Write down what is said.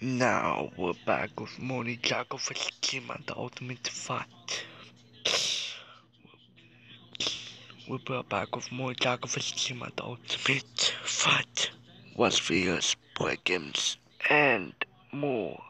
Now we're back with Moni Jacko vs. and the ultimate fight. We're back with Moni Jacko vs. and the ultimate fight. Watch videos, play games, and more.